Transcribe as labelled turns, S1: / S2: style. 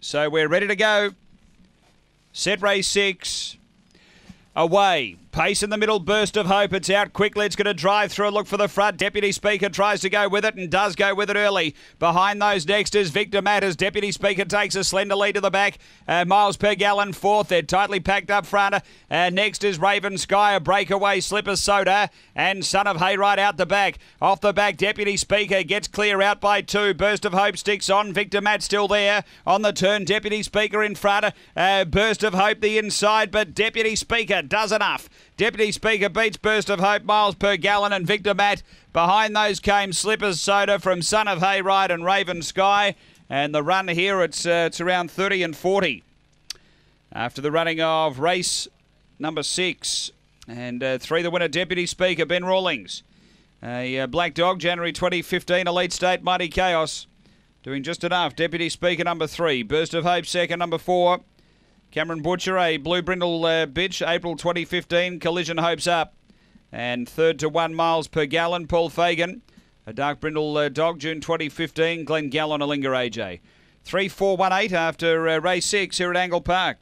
S1: So we're ready to go. Set race six. Away. Pace in the middle, burst of hope. It's out quickly. It's going to drive through look for the front. Deputy Speaker tries to go with it and does go with it early. Behind those next is Victor Matters. Deputy Speaker takes a slender lead to the back. Uh, miles per gallon fourth. They're tightly packed up front. Uh, next is Raven Sky, a breakaway slipper soda, and Son of Hayride out the back. Off the back, Deputy Speaker gets clear out by two. Burst of Hope sticks on. Victor Matt still there on the turn. Deputy Speaker in front. Uh, Burst of Hope the inside, but Deputy Speaker does enough. Deputy Speaker beats Burst of Hope miles per gallon and Victor Matt. Behind those came Slippers Soda from Son of Hayride and Raven Sky. And the run here, it's, uh, it's around 30 and 40. After the running of race number six. And uh, three, the winner, Deputy Speaker, Ben Rawlings. A uh, black dog, January 2015, Elite State, Mighty Chaos. Doing just enough. Deputy Speaker, number three. Burst of Hope, second, number four. Cameron Butcher, a Blue Brindle uh, bitch, April 2015. Collision hopes up. And third to one miles per gallon, Paul Fagan. A dark brindle uh, dog, June 2015. Glenn Gallon, Alinga AJ. 3418 after uh, race six here at Angle Park.